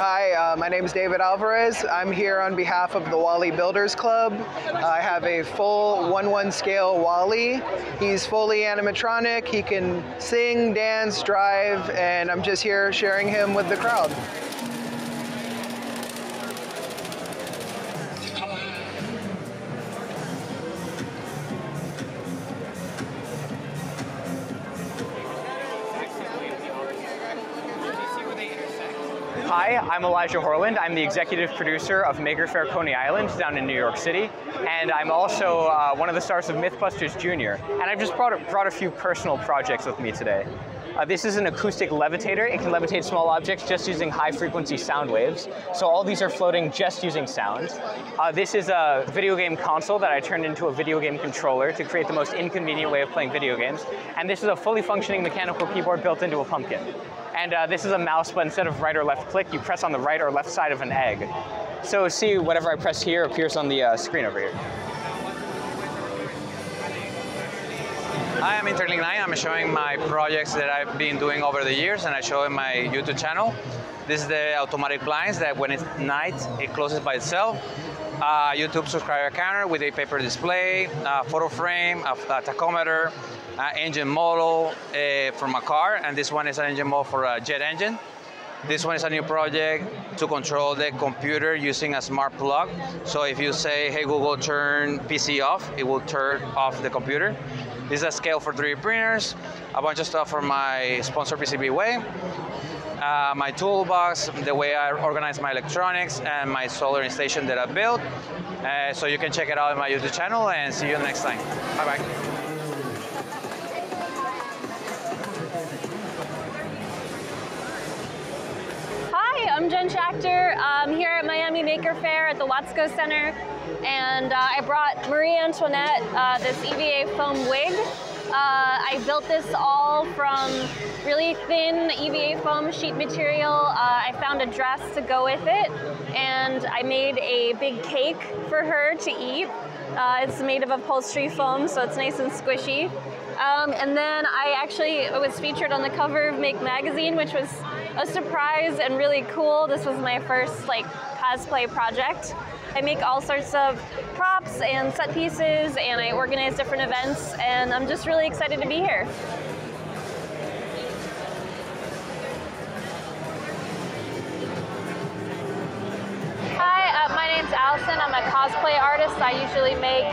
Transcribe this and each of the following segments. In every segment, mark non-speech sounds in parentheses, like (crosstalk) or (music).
Uh, my name is David Alvarez. I'm here on behalf of the WALL-E Builders Club. I have a full 1-1 scale WALL-E. He's fully animatronic. He can sing, dance, drive, and I'm just here sharing him with the crowd. Hi, I'm Elijah Horland. I'm the executive producer of Maker Faire Coney Island down in New York City, and I'm also uh, one of the stars of Mythbusters Junior. And I've just brought a, brought a few personal projects with me today. Uh, this is an acoustic levitator. It can levitate small objects just using high frequency sound waves. So all these are floating just using sound. Uh, this is a video game console that I turned into a video game controller to create the most inconvenient way of playing video games. And this is a fully functioning mechanical keyboard built into a pumpkin. And uh, this is a mouse, but instead of right or left click, you press on the right or left side of an egg. So see, whatever I press here appears on the uh, screen over here. Hi, I'm InterlinkKnight. I'm showing my projects that I've been doing over the years and I show in my YouTube channel. This is the automatic blinds that when it's night, it closes by itself. Uh, YouTube subscriber counter with a paper display, a photo frame, a, a tachometer, engine model uh, from a car, and this one is an engine model for a jet engine. This one is a new project to control the computer using a smart plug. So if you say, hey Google, turn PC off, it will turn off the computer. This is a scale for 3D printers, a bunch of stuff from my sponsor PCBWay, uh, my toolbox, the way I organize my electronics, and my solar station that I built. Uh, so you can check it out on my YouTube channel and see you next time. Bye bye. Hi, I'm Jen Schachter. I'm here at Miami Maker Faire at the Watsco Center, and uh, I brought Marie Antoinette uh, this EVA foam wig. Uh, I built this all from really thin EVA foam sheet material. Uh, I found a dress to go with it, and I made a big cake for her to eat. Uh, it's made of upholstery foam, so it's nice and squishy. Um, and then I actually was featured on the cover of Make Magazine, which was a surprise and really cool. This was my first like cosplay project. I make all sorts of props and set pieces and I organize different events and I'm just really excited to be here. Hi, uh, my name's Allison. I'm a cosplay artist. I usually make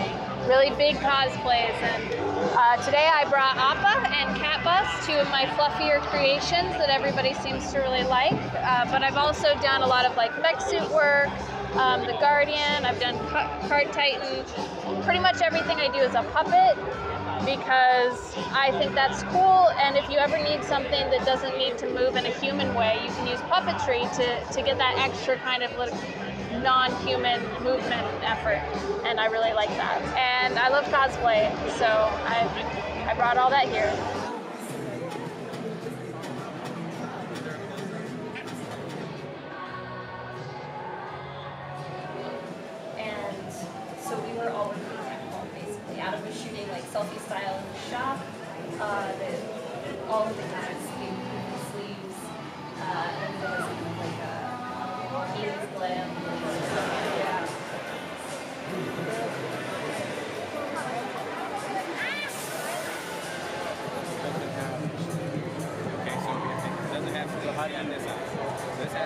really big cosplays and uh, today I brought Appa and Catbus, two of my fluffier creations that everybody seems to really like. Uh, but I've also done a lot of like mech suit work, um, the Guardian, I've done Cart Titan. Pretty much everything I do is a puppet because I think that's cool. And if you ever need something that doesn't need to move in a human way, you can use puppetry to, to get that extra kind of non-human movement effort. And I really like that. And I love cosplay, so I, I brought all that here. Selfie style in the shop. Uh, all of the the sleeves, uh, and there was like a Ian's glam.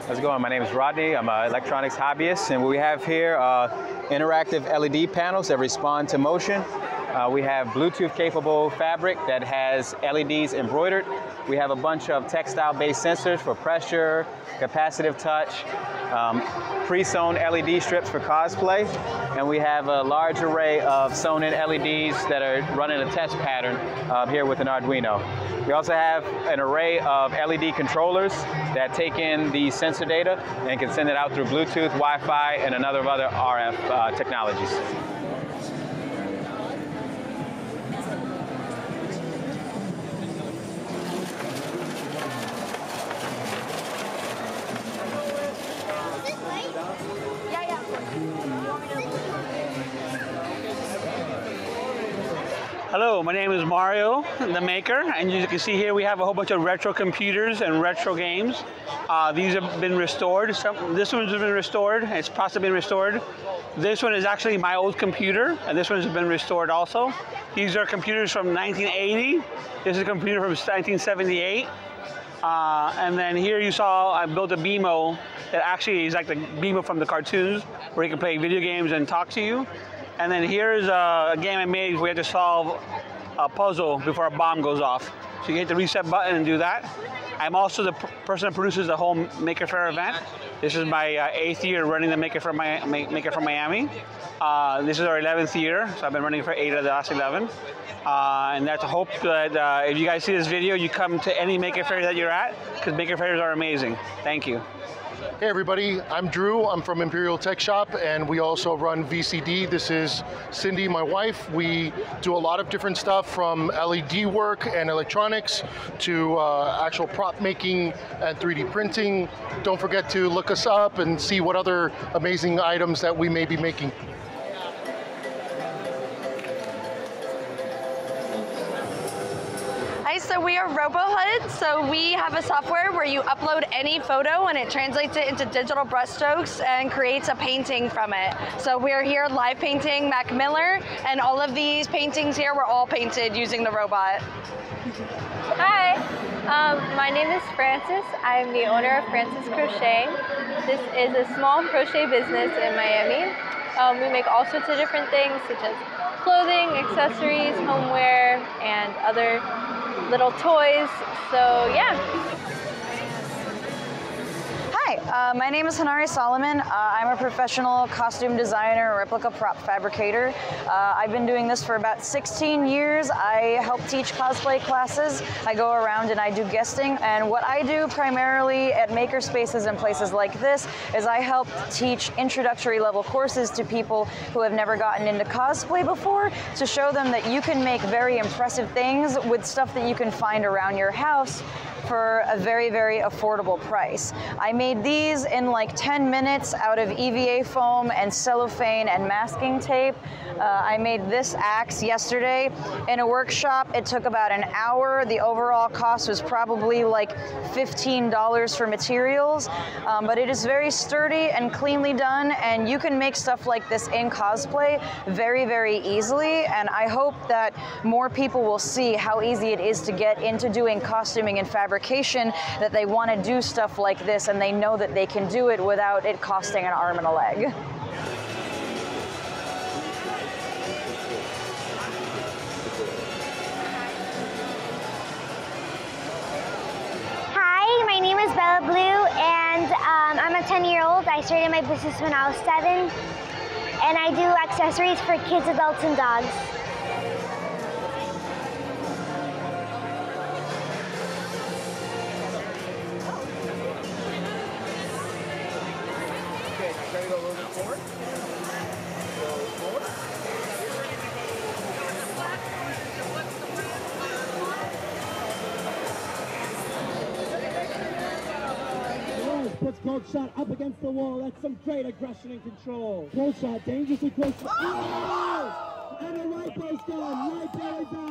How's it going? My name is Rodney. I'm an electronics hobbyist, and what we have here are interactive LED panels that respond to motion. Uh, we have Bluetooth capable fabric that has LEDs embroidered. We have a bunch of textile based sensors for pressure, capacitive touch, um, pre-sewn LED strips for cosplay, and we have a large array of sewn in LEDs that are running a test pattern uh, here with an Arduino. We also have an array of LED controllers that take in the sensor data and can send it out through Bluetooth, Wi-Fi, and another of other RF uh, technologies. My name is Mario, the maker, and you can see here we have a whole bunch of retro computers and retro games. Uh, these have been restored. Some, this one's been restored. It's possibly been restored. This one is actually my old computer, and this one has been restored also. These are computers from 1980. This is a computer from 1978. Uh, and then here you saw I built a BMO that actually is like the BMO from the cartoons, where you can play video games and talk to you. And then here's a, game I made we have to solve a puzzle before a bomb goes off. So you hit the reset button and do that. I'm also the person that produces the whole Maker Faire event. This is my uh, eighth year running the Maker Faire, Mi Maker Faire Miami. Uh, this is our 11th year, so I've been running for eight of the last 11. Uh, and that's a hope that uh, if you guys see this video, you come to any Maker Faire that you're at, because Maker Faires are amazing. Thank you. Hey everybody, I'm Drew. I'm from Imperial Tech Shop and we also run VCD. This is Cindy, my wife. We do a lot of different stuff from LED work and electronics to uh, actual prop making and 3D printing. Don't forget to look us up and see what other amazing items that we may be making. So we are RoboHUD. So we have a software where you upload any photo and it translates it into digital brushstrokes and creates a painting from it. So we're here live painting Mac Miller, and all of these paintings here were all painted using the robot. Hi, um, my name is Francis. I'm the owner of Francis Crochet. This is a small crochet business in Miami. Um, we make all sorts of different things such as clothing, accessories, homeware, and other little toys. So yeah. Uh, my name is Hanari Solomon. Uh, I'm a professional costume designer, replica prop fabricator. Uh, I've been doing this for about 16 years. I help teach cosplay classes. I go around and I do guesting. And what I do primarily at maker spaces and places like this is I help teach introductory level courses to people who have never gotten into cosplay before to show them that you can make very impressive things with stuff that you can find around your house for a very, very affordable price. I made these in like 10 minutes out of EVA foam and cellophane and masking tape. Uh, I made this axe yesterday in a workshop. It took about an hour. The overall cost was probably like $15 for materials, um, but it is very sturdy and cleanly done, and you can make stuff like this in cosplay very, very easily, and I hope that more people will see how easy it is to get into doing costuming and fabrication, that they want to do stuff like this, and they know that they can do it without it costing an arm and a leg. Hi, my name is Bella Blue, and um, I'm a 10 year old. I started my business when I was seven, and I do accessories for kids, adults, and dogs. Puts Cold Shot up against the wall. That's some great aggression and control. Cold Shot dangerously close. To oh! And a right base gone. Right belly's out. Hello,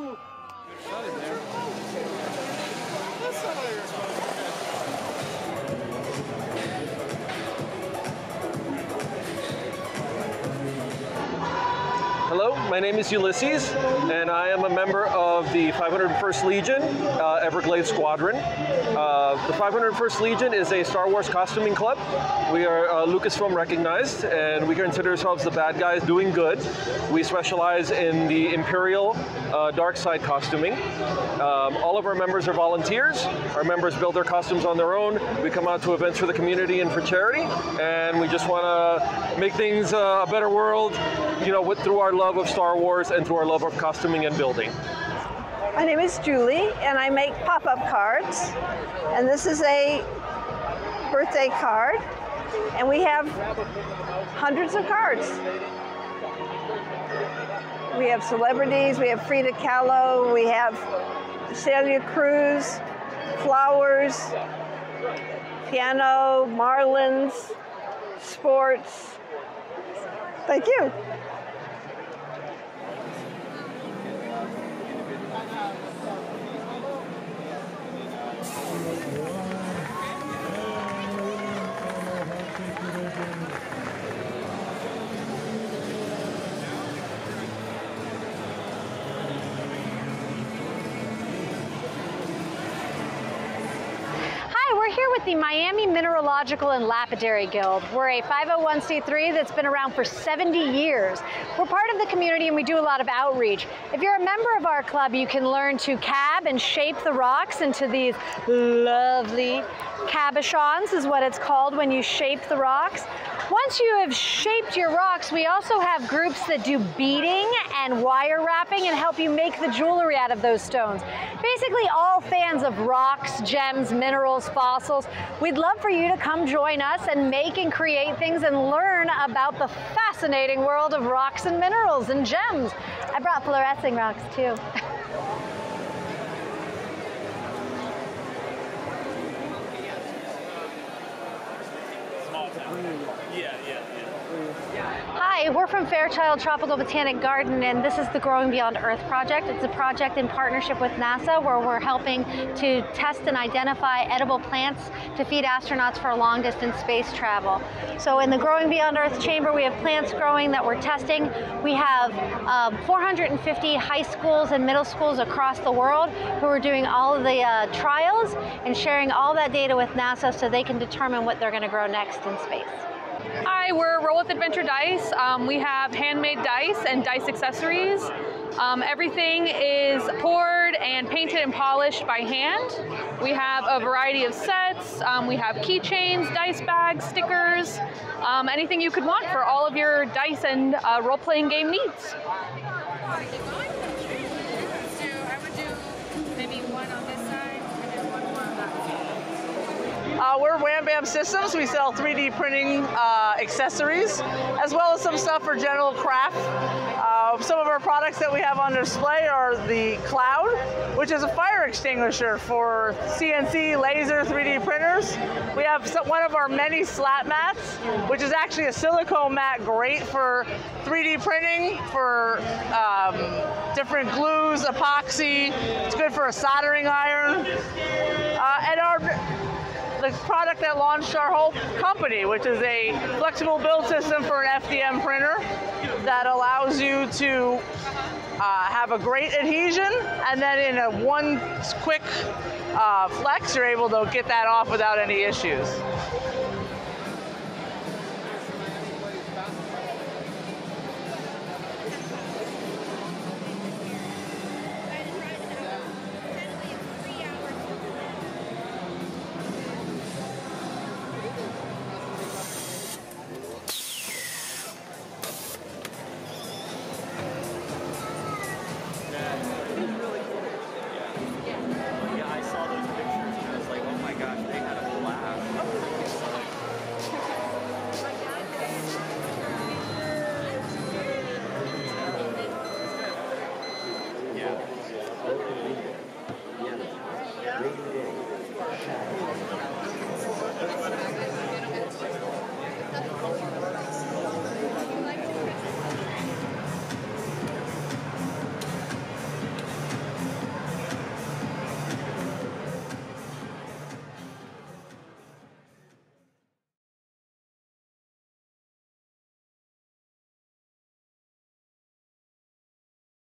my name is Ulysses, and I am a member of the 501st Legion uh, Everglades Squadron. Uh, the 501st Legion is a Star Wars costuming club. We are uh, Lucasfilm recognized, and we consider ourselves the bad guys doing good. We specialize in the Imperial uh, dark side costuming. Um, all of our members are volunteers. Our members build their costumes on their own. We come out to events for the community and for charity, and we just want to make things uh, a better world, you know, with, through our love of Star Wars and through our love of costuming and building. My name is Julie, and I make pop-up cards. And this is a birthday card, and we have hundreds of cards. We have celebrities, we have Frida Kahlo, we have Celia Cruz, flowers, piano, Marlins, sports. Thank you. With the Miami Mineralogical and Lapidary Guild. We're a 501c3 that's been around for 70 years. We're part of the community and we do a lot of outreach. If you're a member of our club, you can learn to cab and shape the rocks into these lovely cabochons is what it's called when you shape the rocks. Once you have shaped your rocks, we also have groups that do beading and wire wrapping and help you make the jewelry out of those stones. Basically all fans of rocks, gems, minerals, fossils, we'd love for you to come join us and make and create things and learn about the fascinating world of rocks and minerals and gems. I brought fluorescing rocks too. (laughs) Yeah, yeah, Hi, we're from Fairchild Tropical Botanic Garden, and this is the Growing Beyond Earth project. It's a project in partnership with NASA where we're helping to test and identify edible plants to feed astronauts for long distance space travel. So, in the Growing Beyond Earth chamber, we have plants growing that we're testing. We have um, 450 high schools and middle schools across the world who are doing all of the uh, trials and sharing all that data with NASA so they can determine what they're going to grow next in space. Hi, we're Roll with Adventure Dice. Um, we have handmade dice and dice accessories. Um, everything is poured and painted and polished by hand. We have a variety of sets. Um, we have keychains, dice bags, stickers, um, anything you could want for all of your dice and uh, role-playing game needs. Uh, we're Wham Bam Systems. We sell 3D printing uh, accessories, as well as some stuff for general craft. Uh, some of our products that we have on display are the Cloud, which is a fire extinguisher for CNC laser 3D printers. We have one of our many slat mats, which is actually a silicone mat, great for 3D printing, for um, different glues, epoxy. It's good for a soldering iron. Uh, and our the product that launched our whole company, which is a flexible build system for an FDM printer that allows you to uh, have a great adhesion, and then in a one quick uh, flex, you're able to get that off without any issues. Thank you.